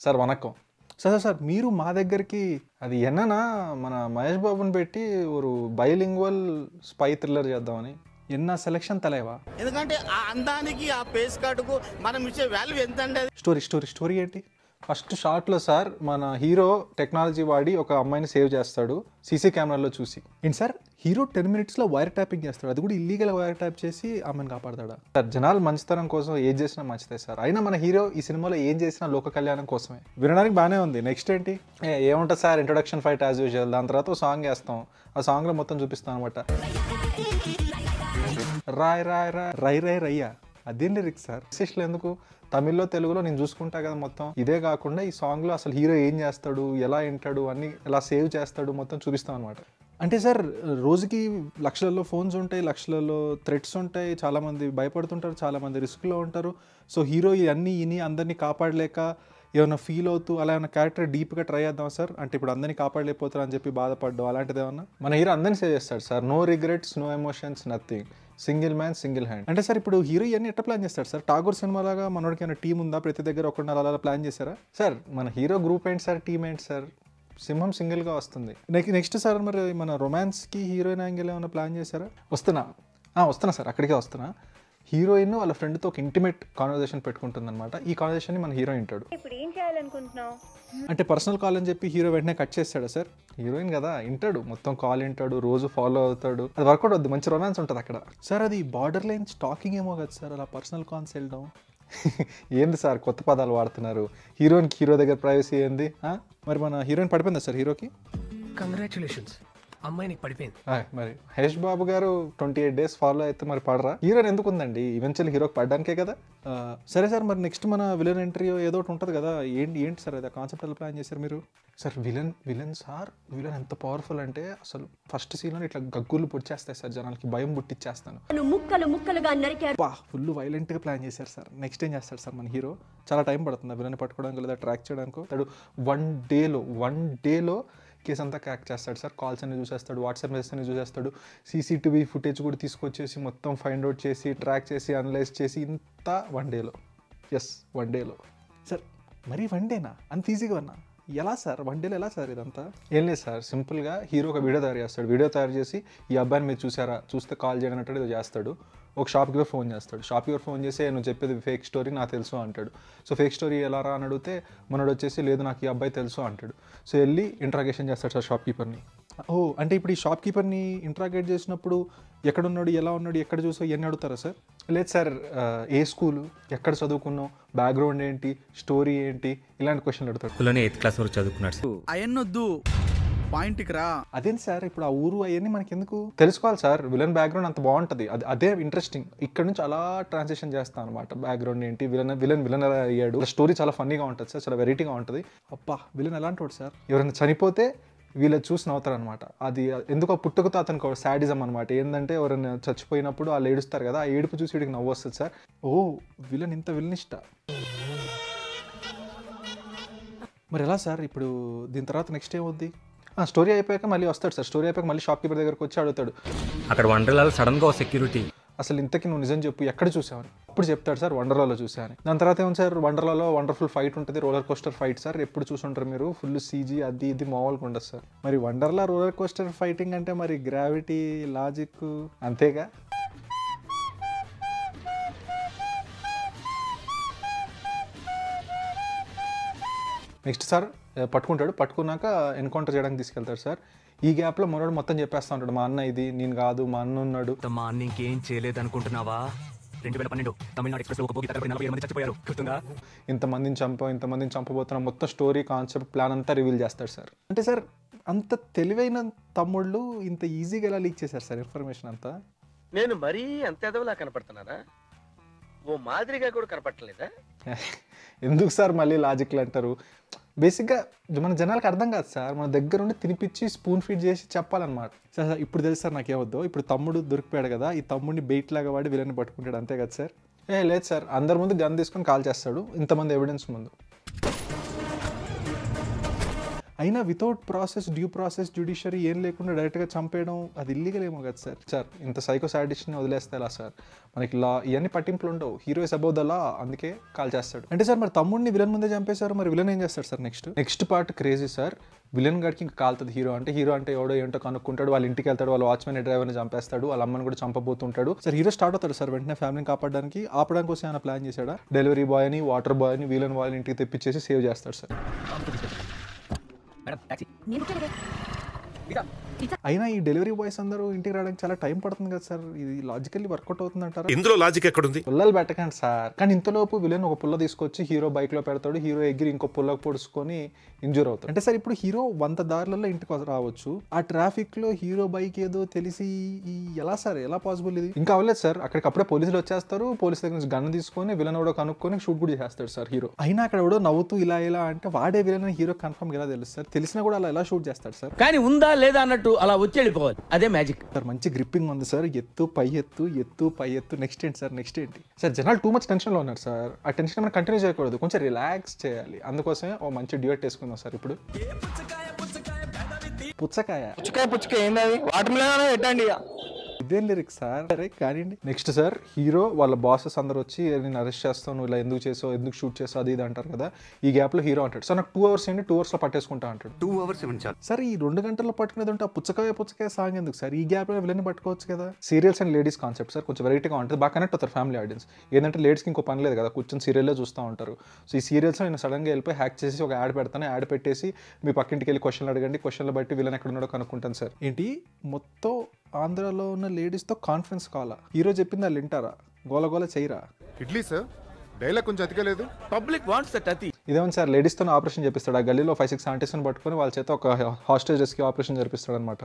Sir vanakkam sir sir, మీరు మా దగ్గరికి అది ఎన్ననా? మన మహేష్ బాబుని పెట్టి ఒక బైలింగ్వల్ స్పై థ్రిల్లర్ చేద్దామని. ఎన్న సెలక్షన్ తలేవా? ఎందుకంటే ఆ అందానికి ఆ పేస్ కార్డుకు మనం ఇచ్చే వాల్యూ ఎంత అండి స్టోరీ స్టోరీ స్టోరీ ఏంటి? ఫస్ట్ షార్ట్లో సార్ మన హీరో టెక్నాలజీ వాడి ఒక అమ్మాయిని సేవ్ చేస్తాడు సీసీ కెమెరాలో చూసి ఏంటి సార్ హీరో టెన్ మినిట్స్లో వైర్ ట్యాపింగ్ చేస్తాడు అది కూడా ఇల్లీగల్ వైర్ ట్యాప్ చేసి ఆమెను కాపాడతాడా సార్ జనాలు మంచితనం కోసం ఏం చేసినా మంచిదే సార్ అయినా మన హీరో ఈ సినిమాలో ఏం చేసినా లోక కళ్యాణం కోసమే వినడానికి బాగానే ఉంది నెక్స్ట్ ఏంటి ఏముంటుంది sir introduction fight as usual దాని తర్వాత సాంగ్ వేస్తాం ఆ సాంగ్లో మొత్తం చూపిస్తాం అనమాట రాయ్ రాయ్ రాయ్ రై రై రయ్యా అదేం లిరిక్స్ సార్? విశేషాలు ఎందుకు? తమిళ్ళో తెలుగులో నేను చూసుకుంటా కదా మొత్తం. ఇదే కాకుండా ఈ సాంగ్లో అసలు హీరో ఏం చేస్తాడు ఎలా వింటాడు అన్ని ఎలా సేవ్ చేస్తాడు మొత్తం చూపిస్తాం అనమాట అంటే సార్ రోజుకి లక్షలలో ఫోన్స్ ఉంటాయి లక్షలలో థ్రెట్స్ ఉంటాయి చాలామంది భయపడుతుంటారు చాలామంది రిస్క్లో ఉంటారు. సో హీరో ఇవన్నీ ఇని అందరినీ కాపాడలేక ఏమైనా ఫీల్ అవుతూ అలా ఏమైనా క్యారెక్టర్ డీప్గా ట్రై చేద్దాం సార్? అంటే ఇప్పుడు అందరినీ కాపాడలేకపోతారు అని చెప్పి బాధపడ్డం అలాంటిది ఏమన్నా? మన హీరో అందరినీ సేవ్ చేస్తాడు sir. No regrets no emotions nothing single man single hand. అంటే సార్ ఇప్పుడు హీరో ఇవన్నీ ఎట్లా ప్లాన్ చేస్తాడు సార్? టాగూర్ సినిమా లాగా మనోడికి ఏమైనా టీం ఉందా? ప్రతి దగ్గర ఒకటి అలా అలా ప్లాన్ చేశారా? సార్ మన హీరో గ్రూప్ ఏంటి సార్? టీమ్ ఏంటి సార్? సింహం సింగిల్గా వస్తుంది. నెక్స్ట్ నెక్స్ట్ సార్ మరి మన రొమాన్స్కి హీరోయిన్ యాంగిల్ ఏమైనా ప్లాన్ చేశారా? వస్తున్నా. వస్తున్నా సార్ అక్కడికే వస్తున్నా. హీరోయిన్ వాళ్ళ ఫ్రెండ్తో ఒక ఇంటిమేట్ కాన్వర్జేషన్ పెట్టుకుంటుంది అనమాట ఈ కాన్వర్జేషన్ని మన హీరో వింటాడు ఇప్పుడు ఏం చేయాలనుకుంటున్నావు? అంటే పర్సనల్ కాల్ అని చెప్పి హీరో వెంటనే కట్ చేస్తాడా సార్? హీరోయిన్ కదా వింటాడు మొత్తం కాల్ వింటాడు రోజు ఫాలో అవుతాడు. అది వర్కౌట్ అవుద్ది. మంచి రొమాన్స్ ఉంటుంది అక్కడ. సార్ అది బార్డర్ లైన్ స్టాకింగ్ ఏమో కదా సార్. అలా పర్సనల్ కాల్స్ వెళ్ళడం ఏంది సార్ కొత్త పదాలు వాడుతున్నారు. హీరోయిన్కి హీరో దగ్గర ప్రైవసీ ఏంది? మరి మన హీరోయిన్ పడిపోయిందా సార్ హీరోకి? కంగ్రాచులేషన్స్ అమ్మాయి నీకు పడిపోయింది. ఆ, మరి. మహేష్ బాబు గారు ట్వంటీ ఎయిట్ డేస్ ఫాలో అయితే మరి పడరా? హీరోయిన్ ఎందుకు ఉందండి ఈవెన్చువల్ హీరోకి పడడానికే కదా. ఆ, సరే సార్ మరి నెక్స్ట్ మన విలన్ ఎంట్రీ ఏదో ఒకటి ఉంటుంది కదా. ఏంటి ఏంటి సార్ అది కాన్సెప్ట్ ఎలా ప్లాన్ చేశారు మీరు? Sir villain villain sir villain ఎంత పవర్ఫుల్ అంటే అసలు ఫస్ట్ సీన్లో ఇట్లా గగ్గులు పొడిచేస్తాయి సార్ జనాలకి భయం పుట్టించేస్తాను ముక్కలు ముక్కలుగా నరికాడు బా ఫుల్ వైలెంట్గా ప్లాన్ చేశారు సార్. నెక్స్ట్ ఏం చేస్తాడు సార్ మన హీరో చాలా టైం పడుతుంది విలన్ పట్టుకోవడానికి లేదా ట్రాక్ చేయడానికి. అతడు వన్ డేలో వన్ డేలో కేసు అంతా క్రాక్ చేస్తాడు సార్. కాల్స్ అన్ని చూసేస్తాడు వాట్సాప్ మెసేజ్ అన్ని చూసేస్తాడు. సీసీటీవీ ఫుటేజ్ కూడా తీసుకొచ్చేసి మొత్తం ఫైండ్ అవుట్ చేసి ట్రాక్ చేసి అనలైజ్ చేసి ఇంత వన్ డేలో ఎస్ వన్ డేలో సార్ మరీ వన్ డేనా అంత ఈజీగా అన్నా ఎలా సార్? వన్ డేలో ఎలా సార్ ఇదంతా? ఏం లేదు సార్ సింపుల్గా హీరో ఒక వీడియో తయారు చేస్తాడు. వీడియో తయారు చేసి ఈ అబ్బాయిని మీరు చూసారా? చూస్తే కాల్ చేయడం అన్నట్టు చేస్తాడు. ఒక షాప్కి ఫోన్ చేస్తాడు. షాప్కి ఫోన్ చేసి "ఏ, నువ్వు చెప్పేది ఫేక్ స్టోరీ నాకు తెలుసు అంటాడు. సో ఫేక్ స్టోరీ ఎలా రా అని అడిగితే మనోడు వచ్చేసి లేదు నాకు ఈ అబ్బాయి తెలుసు అంటాడు. సో వెళ్ళి ఇంట్రాగేషన్ చేస్తాడు సార్ షాప్ కీపర్ని ఓ అంటే ఇప్పుడు ఈ షాప్ కీపర్ని ఇంట్రాగేట్ చేసినప్పుడు ఎక్కడ ఉన్నాడు ఎలా ఉన్నాడు ఎక్కడ చూసా ఇవన్నీ అడుగుతారా సార్? లేదు సార్ ఏ స్కూలు ఎక్కడ చదువుకున్నావు బ్యాక్గ్రౌండ్ ఏంటి స్టోరీ ఏంటి ఇలాంటి క్వశ్చన్లు అడుగుతాడు. ఎయిత్ క్లాస్ వరకు చదువుకున్నాడు సార్. అయన్నొద్దు. పాయింట్కి రా. అదేంటి సార్? ఇప్పుడు ఆ ఊరు అవన్నీ మనకి ఎందుకు తెలుసుకోవాలి సార్. విలన్ బ్యాక్గ్రౌండ్ అంత బాగుంటుంది. అది అదే ఇంట్రెస్టింగ్ ఇక్కడ నుంచి అలా ట్రాన్సాక్షన్ చేస్తాను అనమాట బ్యాక్గ్రౌండ్ ఏంటి? విలన్ విలన్ విలన్ ఎలా అయ్యాడు? స్టోరీ చాలా ఫన్నీగా ఉంటుంది సార్. చాలా వెరైటీగా ఉంటుంది. అబ్బా విలన్ ఎలాంటి వాడు సార్? ఎవరైనా చనిపోతే వీళ్ళు చూసి నవ్వుతారనమాట అది ఎందుకో పుట్టుకతో అతనికి శాడిజం అనమాట ఏంటంటే ఎవరైనా చచ్చిపోయినప్పుడు వాళ్ళు ఏడుస్తారు కదా ఆ ఏడుపు చూసి వీడికి నవ్వు వస్తుంది సార్. ఓ విలన్ ఇంత విలనిష్ట. మరి ఎలా సార్? ఇప్పుడు దీని తర్వాత నెక్స్ట్ ఏమవుద్ది స్టోరీ అయిపోయాక మళ్ళీ వస్తాడు సార్. స్టోరీ అయిపోయాక మళ్ళీ షాప్ కీపర్ దగ్గరకు వచ్చి అడుగుతాడు. అక్కడ వండర్లాల్ సడన్గా ఓ సెక్యూరిటీ అసలు ఇంతకీ నువ్వు నిజం చెప్పు ఎక్కడ చూసావని అప్పుడు చెప్తాడు సార్ వండర్లాలో చూసాను దాని తర్వాత ఏమో సార్ వండర్లాలో వండర్ఫుల్ ఫైట్ ఉంటుంది రోలర్ కోస్టర్ ఫైట్ సార్. ఎప్పుడు చూసుంటారు మీరు? ఫుల్ సీజీ అది ఇది మామూలుగా ఉండదు సార్. మరి వండర్లా రోలర్ కోస్టర్ ఫైటింగ్ అంటే మరి గ్రావిటీ లాజిక్ అంతేగా? నెక్స్ట్ సార్ పట్టుకుంటాడు. పట్టుకున్నాక ఎన్కౌంటర్ చేయడానికి తీసుకెళ్తాడు సార్. ఈ గ్యాప్లో మనోడు మొత్తం చెప్పేస్తా ఉంటాడు. మా అన్న ఇది నేను కాదు మా అన్న ఉన్నాడు. మా అన్న ఇంకేం చేయలేదు అనుకుంటున్నావా రెండు వేల పన్నెండు తమిళనాడు ఎక్స్ప్రెస్ ఒక నలభై మంది చచ్చిపోయారు. గుర్తుందా? ఇంతమందిని చంపాం ఇంతమందిని చంపబోతున్నాం. మొత్తం స్టోరీ కాన్సెప్ట్ ప్లాన్ అంతా రివీల్ చేస్తాడు సార్. అంటే సార్ అంత తెలివైన తమ్ముళ్ళు ఇంత ఈజీగా ఎలా లీక్ చేశారు సార్ ఇన్ఫర్మేషన్ అంతా? నేను మరీ అంత ఎదవలా కనపడుతున్నానా? ఓ మాదిరిగా కూడా కనపడలేదా ఎందుకు సార్ మళ్ళీ లాజిక్లు అంటారు? బేసిక్గా మన జనాలకు అర్థం కాదు సార్. మన దగ్గర ఉండి తినిపించి స్పూన్ ఫీడ్ చేసి చెప్పాలన్నమాట. సార్ సార్ ఇప్పుడు తెలుసు సార్ నాకేమొద్దు ఇప్పుడు తమ్ముడు దొరికిపోయాడు కదా ఈ తమ్ముడిని బెయిట్ లాగా వాడి వీళ్ళని పట్టుకుంటాడు. అంతే కదా సార్? ఏ లేదు సార్. అందరి ముందు గన్ తీసుకొని కాల్ చేస్తాడు. ఇంతమంది ఎవిడెన్స్ ముందు. అయినా without process due process judiciary ఏం లేకుండా డైరెక్ట్గా చంపేయడం అది ఇల్లీగల్ ఏమో కదా సార్. సార్ ఇంత సైకో సాడిషన్ వదిలేస్తే ఎలా సార్? మనకి లా ఇవన్నీ పట్టింపులు ఉండవు. Hero is above the law అందుకే కాల్ చేస్తాడు. అంటే సార్ మరి తమ్ముడిని విలన్ ముందే చంపేశారు మరి విలన్ ఏం చేస్తాడు sir next next part crazy sir. Villain గడికి ఇంకా కాలుతుంది హీరో అంటే హీరో అంటే ఎవడో ఏంటో కనుక్కుంటాడు వాళ్ళ ఇంటికి వెళ్తాడు వాళ్ళ వాచ్మెన్ డ్రైవర్ని చంపేస్తాడు వాళ్ళ అమ్మని కూడా చంపబోతుంటాడు. సార్ హీరో స్టార్ట్ అవుతాడు సార్ వెంటనే ఫ్యామిలీని కాపాడడానికి. ఆపడానికి కోసం ఏమైనా ప్లాన్ చేశాడా? డెలివరీ బాయ్ అని వాటర్ బాయ్ అని వీలన్ వాళ్ళ ఇంటికి తెప్పించేసి సేవ్ చేస్తాడు సార్. मैडम टैक्सी नींबू क्या लगे అయినా ఈ డెలివరీ బాయ్స్ అందరూ ఇంటికి రావడానికి చాలా టైం పడుతుంది కదా సార్. ఇది లాజికల్లీ వర్కౌట్ అవుతుంది అంటారా ఇందులో లాజిక్ ఎక్కడుంది? పుల్లలు పెట్టకండి సార్. కానీ ఇంతలోపు విలన్ ఒక పుల్ల తీసుకొచ్చి హీరో బైక్లో పెడతాడు. హీరో ఎగిరి ఇంకో పుల్లకు పొడుచుకొని ఇంజూర్ అవుతాడు. అంటే సార్ ఇప్పుడు హీరో వంద దారులలో ఇంటికి వస్త- రావచ్చు. ఆ ట్రాఫిక్లో హీరో బైక్ ఏదో తెలిసి ఎలా సార్? ఎలా పాసిబుల్ ఇది? ఇంకా అవ్వలేదు సార్. అక్కడికి అప్పుడే పోలీసులు వచ్చేస్తారు. పోలీసు దగ్గర నుంచి గన్ తీసుకొని విలన్ కూడా కనుక్కొని షూట్ కూడా చేస్తాడు సార్ హీరో. అయినా అక్కడ ఎవడో నవ్వుతూ ఇలా ఇలా అంటే వాడే విలన్ హీరో కన్ఫర్మ్ ఎలా తెలుసు సార్? తెలిసినా కూడా అలా ఎలా షూట్ చేస్తాడు సార్? కానీ ఉందా లేదా అన్నట్టు అలా వచ్చి వెళ్ళిపోవాలి. అదే మ్యాజిక్ సార్ మంచి గ్రిప్పింగ్ ఉంది సార్. ఎత్తు పై ఎత్తు ఎత్తు పై ఎత్తు నెక్స్ట్ ఏంటి సార్ నెక్స్ట్ ఏంటి? సార్ జనాలు టూ మచ్ టెన్షన్లో ఉన్నారు సార్. ఆ టెన్షన్ మనం కంటిన్యూ చేయకూడదు. కొంచెం రిలాక్స్ చేయాలి. అందుకోసమే ఓ మంచి డ్యూట్ వేసుకుందాం సార్ ఇప్పుడు. పుచ్చకాయ పుచ్చకాయ పుచ్చకాయ. ఏంది వాటర్ మిలన్ పెట్టండి ఇక. ఇదేం లిరిక్స్ సార్. అరే కానివ్వండి. నెక్స్ట్ సార్ హీరో వాళ్ళ బాసెస్ అందరూ వచ్చి నేను అరెస్ట్ చేస్తాను నువ్వు ఇలా ఎందుకు చేసావు ఎందుకు షూట్ చేసావు అది ఇది అంటారు కదా. ఈ గ్యాప్లో హీరో అంటాడు. సార్ నాకు టూ అవర్స్ ఏంటి టూ అవర్స్లో పట్టేసుకుంటా అంటాడు. టూ అవర్స్ ఇవ్వండి చాలు. సార్ ఈ రెండు గంటల్లో పట్టుకునేది ఉంటే ఆ పుచ్చకాయ పుచ్చకాయ సాంగ్ ఎందుకు సార్? ఈ గ్యాప్లో విలన్ పట్టుకోవచ్చు కదా. Serials and ladies concept sir కొంచెం వెరైటీగా ఉంటుంది. బాగా కనెక్ట్ అవుతారు ఫ్యామిలీ ఆడియన్స్ ఏంటంటే లేడీస్కి ఇంకో పని లేదు కదా కూర్చొని సీరియల్లో చూస్తూ ఉంటారు. సో ఈ సీరియల్స్ నేను సడన్గా వెళ్ళిపోయి హ్యాక్ చేసి ఒక యాడ్ పెడతాను. యాడ్ పెట్టేసి మీ పక్కింటికి వెళ్ళి క్వశ్చన్లు అడగండి. క్వశ్చన్లు బట్టి విలన్ ఎక్కడ ఉన్నాడో కనుక్కుంటాను సార్. ఏంటి? మొత్తం ఆంధ్రాలో ఉన్న లేడీస్తో కాన్ఫరెన్స్ కావాలా? హీరో చెప్పింది వాళ్ళు వింటారా? గోల గోల చేయరా? ఇడ్లీ సార్ డైలాగ్ కొంచెం అతికలేదు పబ్లిక్ వాంట్స్ దట్ అతి ఇదేమో సార్ లేడీస్తో ఆపరేషన్ చేపిస్తాడు. ఆ గల్లీలో ఫైవ్ సిక్స్ ఆంటీస్ని పట్టుకొని వాళ్ళ చేత ఒక హాస్టేజ్ రెస్క్యూ ఆపరేషన్ జరిపిస్తాడు అనమాట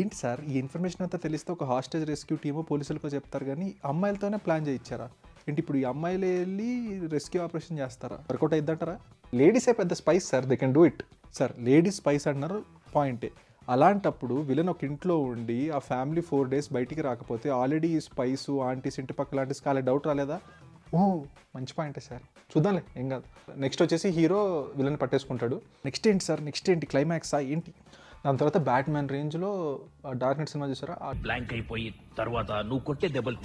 ఏంటి సార్ ఈ ఇన్ఫర్మేషన్ అంతా తెలిస్తే ఒక హాస్టేజ్ రెస్క్యూ టీమో పోలీసులకు చెప్తారు కానీ అమ్మాయిలతోనే ప్లాన్ చేయించారా? ఏంటి ఇప్పుడు ఈ అమ్మాయిలు వెళ్ళి రెస్క్యూ ఆపరేషన్ చేస్తారా? వర్కౌట్ అయిద్దంటారా? లేడీసే పెద్ద spies sir they can do it sir ladies spies అంటున్నారు పాయింటే. అలాంటప్పుడు విలన్ ఒక ఇంట్లో ఉండి ఆ ఫ్యామిలీ ఫోర్ డేస్ బయటికి రాకపోతే ఆల్రెడీ ఈ స్పైస్ ఆంటీస్ ఇంటి పక్కల ఆంటీస్ కాలే డౌట్ రాలేదా? ఓ మంచి పాయింటే సార్. చూద్దాంలే ఏం కాదు. నెక్స్ట్ వచ్చేసి హీరో విలన్ పట్టేసుకుంటాడు. నెక్స్ట్ ఏంటి సార్ నెక్స్ట్ ఏంటి క్లైమాక్సా ఏంటి? దాని తర్వాత బ్యాట్ మ్యాన్ రేంజ్లో డార్క్ నైట్ సినిమా చూసారా? ఆ బ్లాంక్ అయిపోయి తర్వాత నువ్వు కొట్టే దెబ్బలు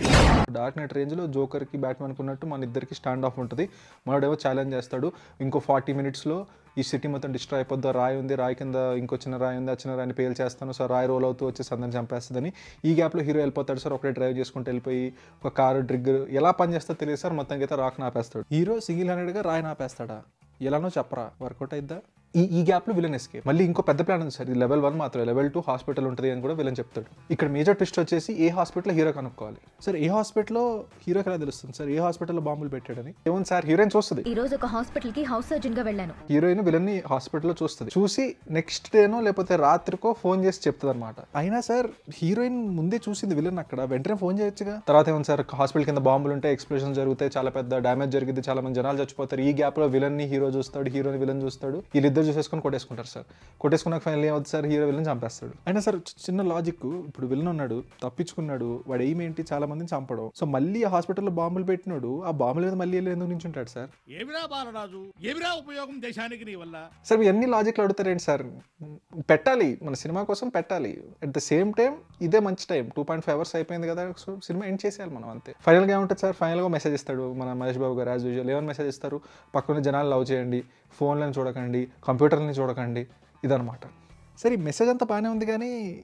డార్క్ నైట్ రేంజ్లో జోకర్కి బ్యాట్మెన్కి ఉన్నట్టు మన ఇద్దరికి స్టాండ్ ఆఫ్ ఉంటుంది. మనోడేమో ఛాలెంజ్ చేస్తాడు. ఇంకో ఫార్టీ మినిట్స్లో ఈ సిటీ మొత్తం డిస్ట్రాయ్ అయిపోద్ది. రాయి ఉంది రాయి కింద ఇంకో చిన్న రాయి ఉంది ఆ చిన్న రాయిని పేల్ చేస్తాను. సో రాయి రోల్ అవుతూ వచ్చేసి అందరిని చంపేస్తుందని. ఈ గ్యాప్లో హీరో వెళ్ళిపోతాడు సార్. ఒకటే డ్రైవ్ చేసుకుంటూ వెళ్ళిపోయి ఒక కారు ట్రిగ్గర్ ఎలా పని చేస్తో తెలియదు సార్. మొత్తం అయితే రాక్ నాపేస్తాడు. హీరో సింగిల్ హ్యాండెడ్గా రాయి నాపేస్తాడా? ఎలానో చెప్పరా? వర్కౌట్ అయిద్దా? ఈ ఈ గ్యాప్లో విలన్ ఎస్కేప్ మళ్ళీ ఇంకో పెద్ద ప్లాన్ ఉంది సార్. ఇది లెవెల్ వన్ మాత్రం లెవెల్ టూ హాస్పిటల్ ఉంటుంది అని కూడా విలన్ చెప్తాడు. ఇక్కడ మేజర్ ట్విస్ట్ వచ్చేసి ఏ హాస్పిటల్లో హీరో కనుక్కోవాలి? సార్ ఏ హాస్పిటల్లో హీరోకి ఎలా తెలుస్తుంది సార్? ఏ హాస్పిటల్లో బాంబులు పెట్టాడని? ఏముంది సార్? హీరోయిన్ చూస్తుంది. ఈ రోజు ఒక హాస్పిటల్కి హౌస్ సర్జన్గా వెళ్ళాను. హీరోయిన్ విలన్ని హాస్పిటల్లో చూస్తుంది. చూసి నెక్స్ట్ డేనో లేకపోతే రాత్రికో ఫోన్ చేసి చెప్తుంది అనమాట అయినా సార్ హీరోయిన్ ముందే చూసింది విలన్ అక్కడ. వెంటనే ఫోన్ చేయొచ్చుగా. తర్వాత ఏమన్నా సార్? హాస్పిటల్ కింద బాంబులు ఉంటాయి ఎక్స్ప్లోషన్ జరుగుతాయి చాలా పెద్ద డ్యామేజ్ జరిగింది చాలా మంది జనాలు చచ్చిపోతారు. ఈ గ్యాప్లో విలన్ని హీరో చూస్తాడు హీరోని విలన్ చూస్తాడు. వీళ్ళిద్దరు చూసేసుకొని కొట్టేసుకుంటారు సార్. కొట్టేసుకున్నాక ఫైనల్ ఏమవుతుంది సార్? హీరో విలన్ చంపేస్తాడు. అయినా సార్ చిన్న లాజిక్ ఇప్పుడు విలన్ ఉన్నాడు తప్పించుకున్నాడు వాడు ఎయిమ్ ఏంటి? చాలా మందిని చంపడం. సో మళ్ళీ ఆ హాస్పిటల్లో బాంబులు పెట్టినాడు ఆ బాంబుల మీద మళ్ళీ వెళ్ళి ఎందుకు నించుంటాడు సార్? ఏమిరా బాలరాజు? ఏమిరా ఉపయోగం దేశానికి నీ వల్ల? సార్ మీరు ఎన్ని లాజిక్లు అడుగుతారేంటి సార్? పెట్టాలి మన సినిమా కోసం పెట్టాలి. అట్ ద సేమ్ టైం ఇదే మంచి time two point five hours అయిపోయింది కదా సో సినిమా ఎండ్ చేసేయాలి మనం అంతే. ఫైనల్గా ఏముంటుంది సార్? ఫైనల్గా మెసేజ్ ఇస్తాడు మన మహేష్ బాబు గారు యాజ్ యూజువల్ ఏమైనా మెసేజ్ ఇస్తారు? పక్కన జనాలు లవ్ చేయండి. ఫోన్లను చూడకండి కంప్యూటర్ని చూడకండి ఇదనమాట సరే ఈ మెసేజ్ అంతా బాగానే ఉంది కానీ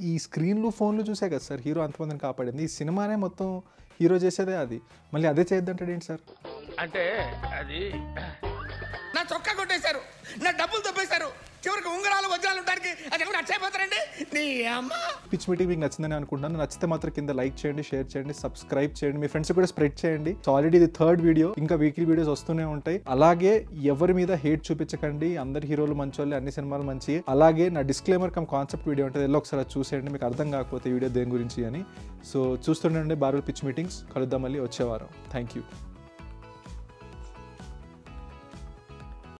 ఈ స్క్రీన్లు ఫోన్లు చూసే కదా సార్ హీరో అంతమందిని కాపాడింది. ఈ సినిమానే మొత్తం హీరో చేసేదే అది. మళ్ళీ అదే చేయొద్దంటాడు ఏంటి సార్? అంటే అది నా చొక్కా కొట్టేశారు నా డబ్బులు తప్పేశారు. చివరికి ఉంగరాలు వజ్రాలు ఉండడానికి అది ఎవరు అచ్చైపోతారండి నీ అమ్మ. పిచ్ మీటింగ్ మీకు నచ్చిందని అనుకుంటున్నాను. నచ్చితే మాత్రం కింద లైక్ చేయండి షేర్ చేయండి సబ్స్క్రైబ్ చేయండి. మీ ఫ్రెండ్స్ కూడా స్ప్రెడ్ చేయండి. సో ఆల్రెడీ ఇది థర్డ్ వీడియో ఇంకా వీక్లీ వీడియోస్ వస్తూనే ఉంటాయి. అలాగే ఎవరి మీద హేట్ చూపించకండి. అందరి హీరోలు మంచోళ్ళే అన్ని సినిమాలు మంచి. అలాగే నా డిస్క్లైమర్ కమ్ కాన్సెప్ట్ వీడియో ఉంటుంది ఎల్లో ఒకసారి చూసేయండి. మీకు అర్థం కాకపోతే వీడియో దేని గురించి అని. సో చూస్తుండండి బారుల్ పిచ్ మీటింగ్స్ కలుద్దాం మళ్ళీ వచ్చేవారం థ్యాంక్ యూ